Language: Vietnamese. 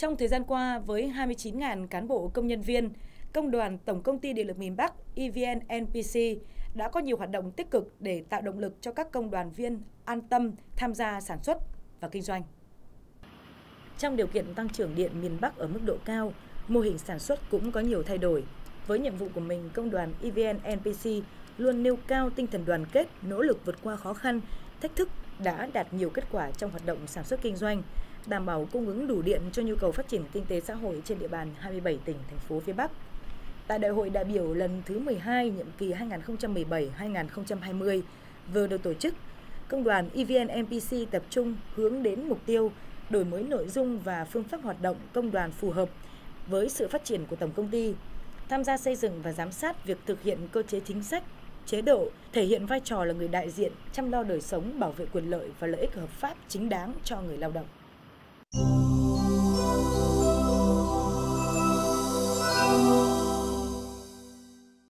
Trong thời gian qua, với 29.000 cán bộ công nhân viên, Công đoàn Tổng Công ty Điện lực miền Bắc EVN NPC đã có nhiều hoạt động tích cực để tạo động lực cho các công đoàn viên an tâm tham gia sản xuất và kinh doanh. Trong điều kiện tăng trưởng điện miền Bắc ở mức độ cao, mô hình sản xuất cũng có nhiều thay đổi. Với nhiệm vụ của mình, công đoàn EVN NPC luôn nêu cao tinh thần đoàn kết, nỗ lực vượt qua khó khăn, thách thức đã đạt nhiều kết quả trong hoạt động sản xuất kinh doanh, đảm bảo cung ứng đủ điện cho nhu cầu phát triển kinh tế xã hội trên địa bàn 27 tỉnh, thành phố phía Bắc. Tại Đại hội đại biểu lần thứ 12 nhiệm kỳ 2017-2020 vừa được tổ chức, Công đoàn EVN MPC tập trung hướng đến mục tiêu đổi mới nội dung và phương pháp hoạt động công đoàn phù hợp với sự phát triển của tổng công ty, tham gia xây dựng và giám sát việc thực hiện cơ chế chính sách, chế độ, thể hiện vai trò là người đại diện chăm lo đời sống, bảo vệ quyền lợi và lợi ích hợp pháp chính đáng cho người lao động.